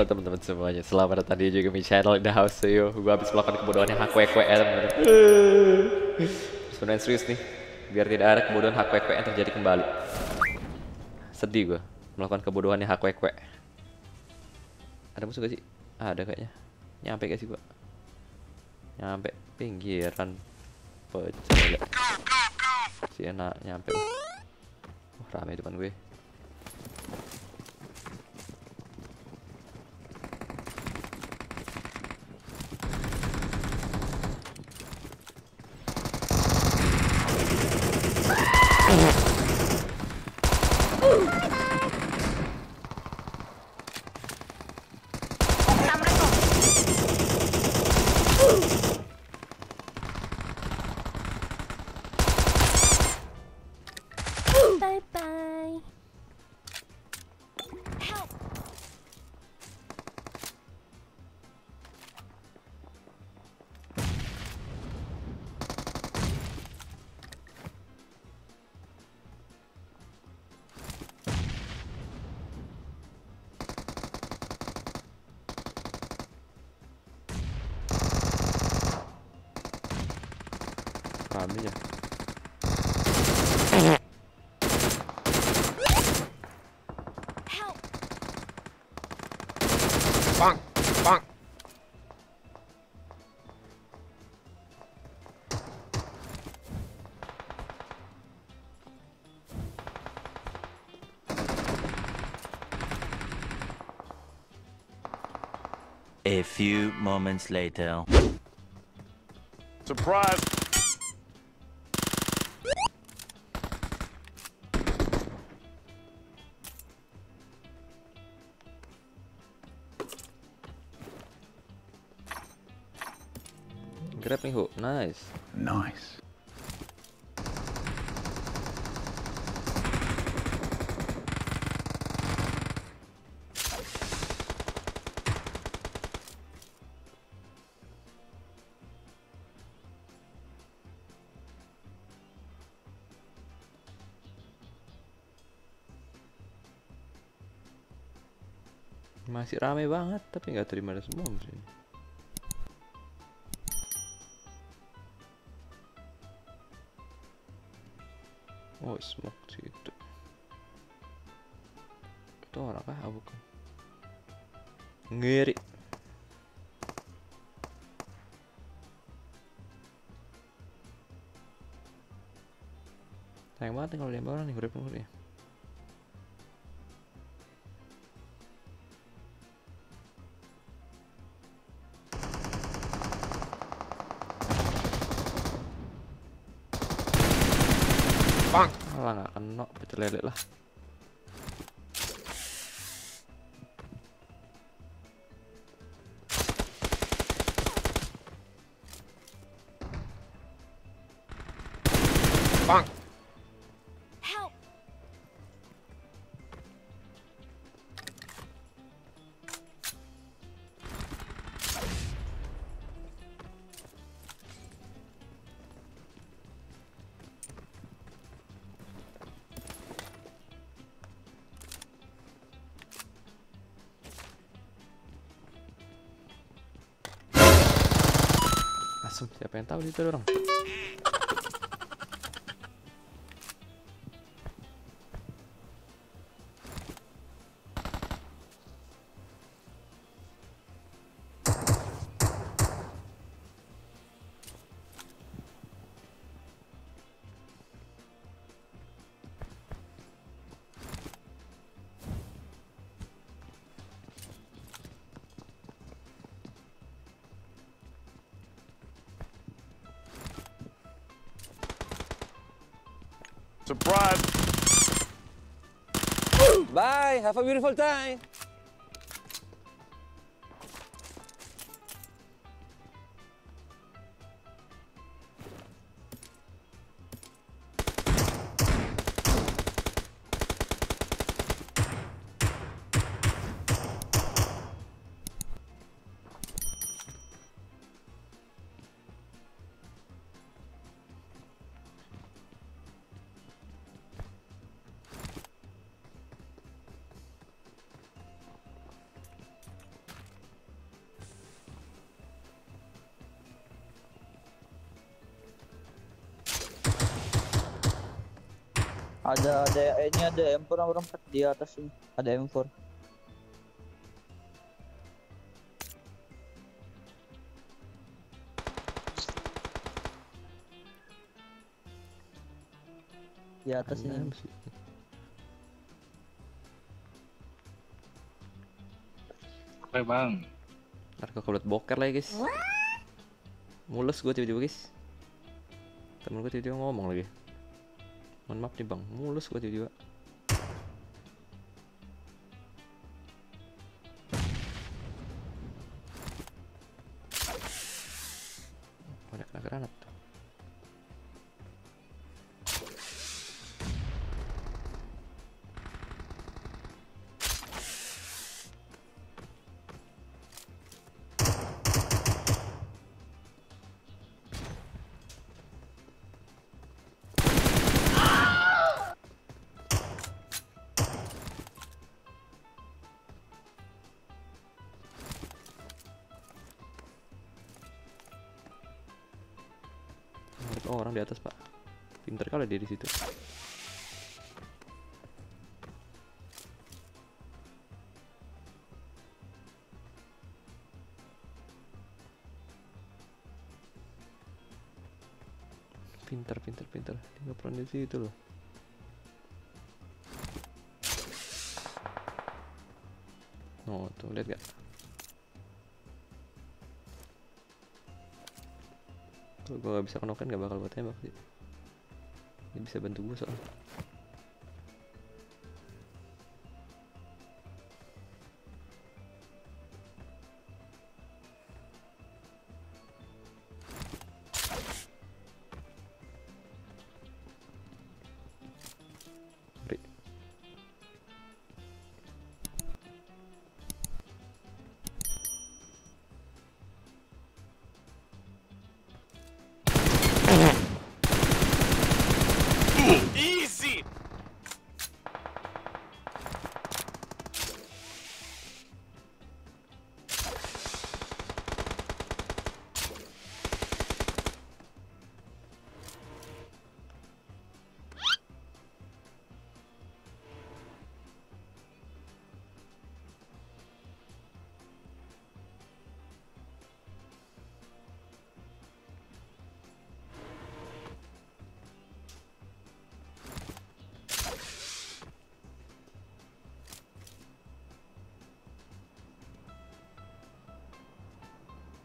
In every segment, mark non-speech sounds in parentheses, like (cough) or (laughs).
Halo teman-teman semuanya, selamat datang di juga Mi Channel in the house yo. Gue habis melakukan kebodohan yang HQQ ya teman-teman. Sebenarnya serius nih, biar tidak ada kebodohan HQQ yang terjadi kembali. Sedih gue melakukan kebodohan yang HQQ. Ada musuh gak sih? Ada kayaknya. Nyampe gak sih gue? Nyampe pinggiran. Pecah Si enak nyampe. Wah, rame depan gue. A few moments later. Surprise. Grappling hook, nice. Nice. Masih rame banget, tapi nggak terima ada semua sih. Oh, smoke situ. Itu orang kah? Ah, bukan. Ngeri. Sayang banget kalau dia orang nih grab ya. Lele lah. Bang. Asum, siapa yang tahu itu orang? Surprise. Bye. Have a beautiful time. Ada ada eh, ini ada M4 orang di atas ini. Ada M4. Di atas ini. Oke bang. Ntar ke kebelet boker lagi guys Mulus gue tiba-tiba guys Temen gue tiba-tiba ngomong lagi Mohon maaf nih bang, mulus gue tiba-tiba Ada orang di atas pak Pinter kali dia di situ Pinter, pinter, pinter. Dia nggak pernah di situ loh. Oh, tuh lihat gak? Gue gak bisa kenokan gak bakal gue tembak sih. Dia bisa bantu gue soalnya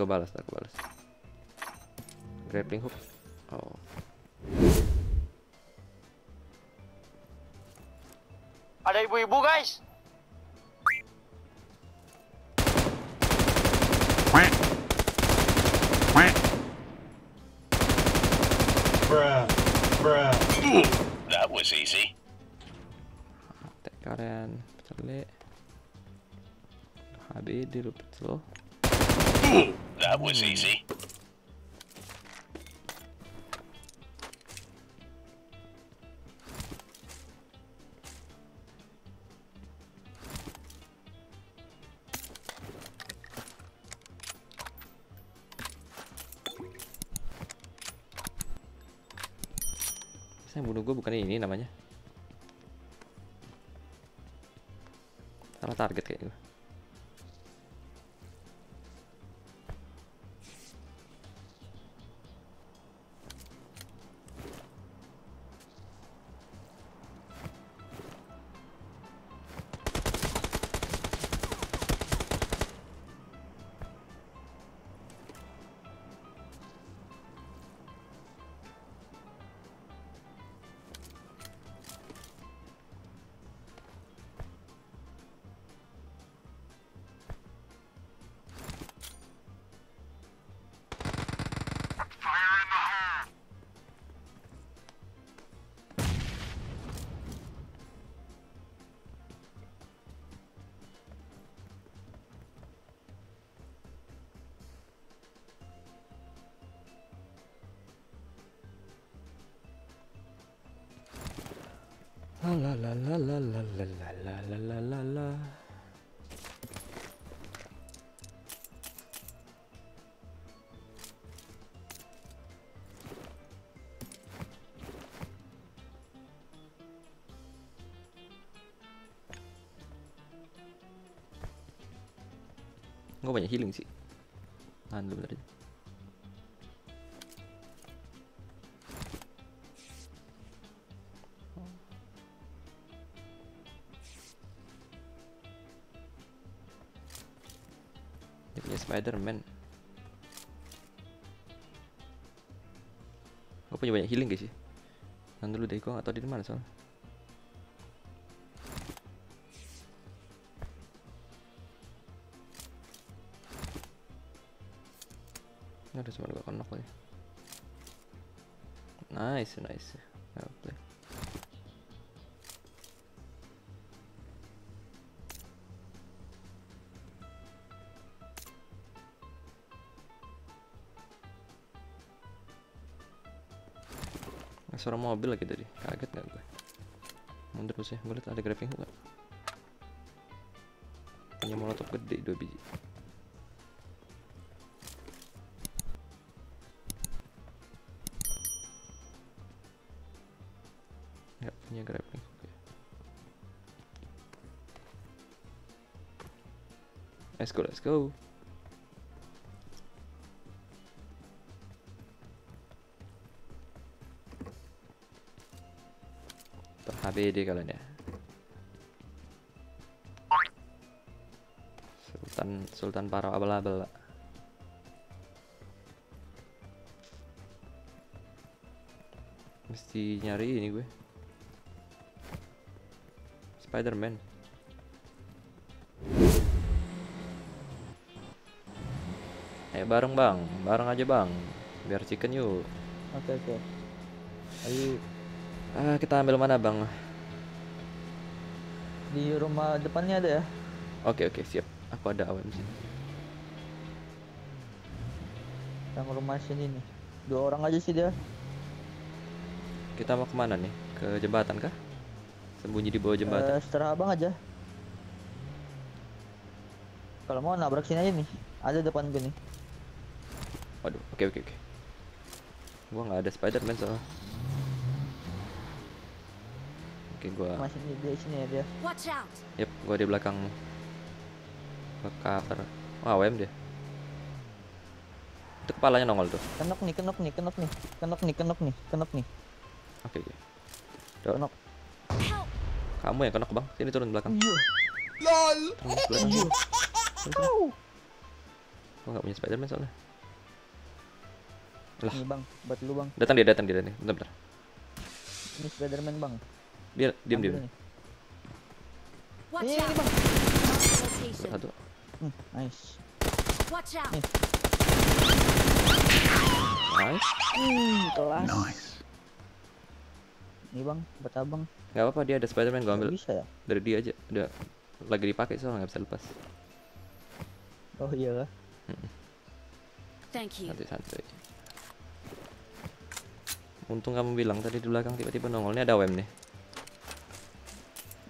Gue balas gue balas. Grappling hook. Oh. Ada ibu-ibu guys. That was easy. Tek kalian HB di lupet lo That was easy. Saya bunuh gue bukan ini namanya Salah target kayak gue La la la la la la la la la la la. Gue banyak healing sih. Tahan dulu Spider-Man. Gue punya banyak healing guys sih. Tahan dulu deh, gue gak tau di mana soalnya. Ada cuma gak kenok lagi. Nice, nice. Suara mobil lagi tadi, kaget gak gue? Mundur terus ya, gue liat ada grappling hook gak? Punya molotov gede dua biji. Nggak punya grappling hook. Let's go, let's go. HBD kalian ya. Sultan Sultan para abal-abal. Mesti nyari ini gue. Spider-Man. Ayo bareng bang, bareng aja bang. Biar chicken yuk. Oke oke. Ayo Ah, kita ambil mana bang? di rumah depannya ada ya? Oke oke siap. Aku ada AWM sini. Yang rumah sini nih. Dua orang aja sih dia. Kita mau ke mana nih? Ke jembatan kah? Sembunyi di bawah jembatan. Eh, seterah abang aja. Kalau mau nabrak sini aja nih. Ada depan gue nih. Waduh, oke oke oke. Gua nggak ada Spider-Man soalnya. Oke, gua Masih di sini ya dia. Watch out! Yep, gua di belakang Gua cover. Oh, AWM dia. Itu kepalanya nongol tuh. Kenok nih, kenok nih, kenok nih. Kenok nih, kenok nih, kenok nih. Oke, oke. Dok, Kenok. Kamu yang kenok, Bang. Sini turun belakang. Iya. Turun belakang. Turun, turun. Gua nggak punya Spider-Man soalnya. Lah, Nih bang, buat lu bang. datang dia, datang dia nih. Bentar, bentar. Ini Spiderman bang. Dia diam diam. Ini, out! ini bang. Mark location. Satu. Hmm, nice. Watch out! Nih. Nice. Hmm, kelas. Nice. Nih bang, buat abang. Gak apa-apa dia ada Spider-Man gua Nggak ambil bisa ya? dari dia aja. Udah lagi dipakai soalnya nggak bisa lepas. Oh iya kah? Thank you. Santai santai. Untung kamu bilang tadi di belakang tiba-tiba nongol. Ini ada WM nih.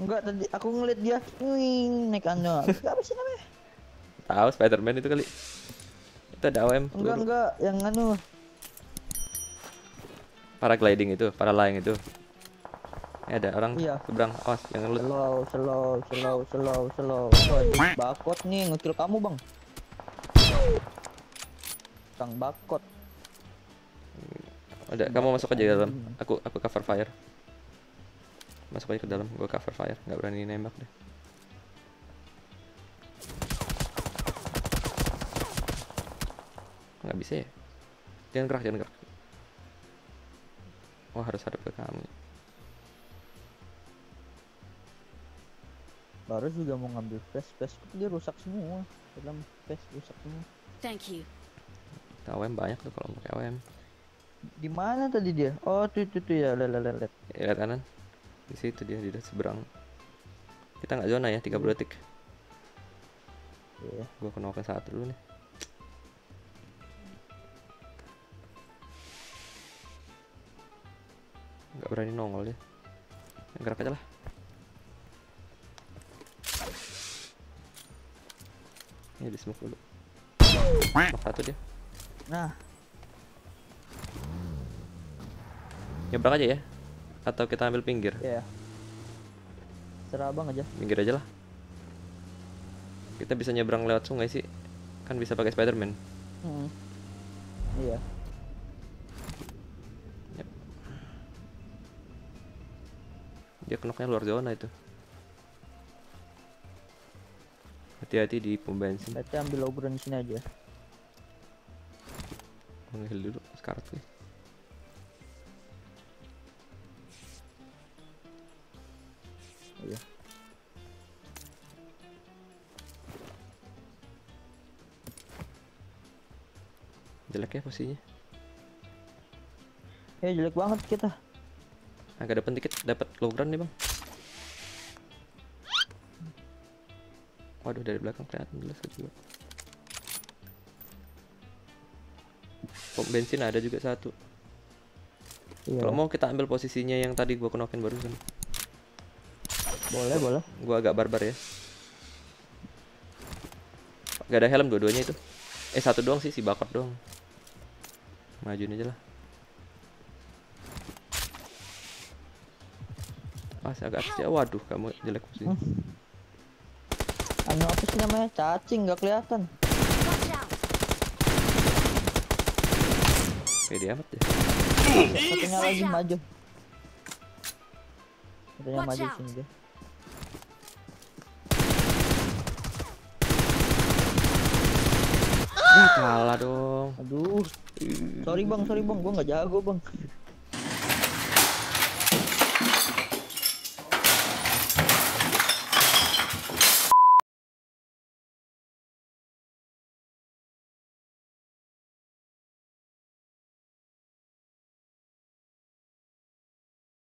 Enggak tadi aku ngeliat dia wing naik (laughs) anda. Apa sih namanya? Tahu Spider-Man itu kali. Itu ada WM. Enggak enggak yang anu. Paragliding itu, paralayang itu. Ini ada orang Iya. seberang. Awas, jangan lu. Slow, slow, slow, slow, slow. Waduh, bakot nih ngekill kamu bang. Kang bakot. Ada, kamu masuk aja dalam. Aku aku cover fire. Masuk aja ke dalam. Gua cover fire. Nggak berani nembak deh. Nggak bisa ya? Jangan gerak, jangan gerak. Wah harus hadap ke kamu. Baru juga mau ngambil flash, flash dia rusak semua. Dalam flash rusak semua. Thank you. AWM banyak tuh kalau pakai AWM. Di mana tadi dia? Oh, tuh tuh, tuh ya, lihat lihat lihat. Ya, lihat kanan. Di situ dia di seberang. Kita nggak zona ya, 30 detik. Iya. Gua kena ke satu dulu nih. Nggak berani nongol dia. Gerak aja lah. Ini di smoke dulu. Knock satu dia. Nah, Nyebrang aja ya. Atau kita ambil pinggir. ya. Serah abang aja. Pinggir aja lah. Kita bisa nyebrang lewat sungai sih. Kan bisa pakai Spiderman. Hmm. Iya. Dia kenoknya luar zona itu. Hati-hati di pom bensin. Berarti ambil obrolan sini aja. Menghil dulu sekarat nih. Jelek ya posisinya. Eh jelek banget kita. Agak depan dikit dapat low ground nih, Bang. Waduh, dari belakang kelihatan jelas juga. Pom bensin ada juga satu. Iya. Kalau mau kita ambil posisinya yang tadi gua kenokin barusan. Boleh, boleh. Gua agak barbar ya. Gak ada helm dua-duanya itu. Eh satu doang sih si bakot doang. Majuin aja lah. Pas agak atas ya. Waduh, kamu jelek posisinya. Anu apa sih namanya? Cacing nggak kelihatan. Pede amat ya. Satunya lagi maju. Satunya maju sini dia. Kalah dong. Aduh. Sorry bang, sorry bang, gua nggak jago bang.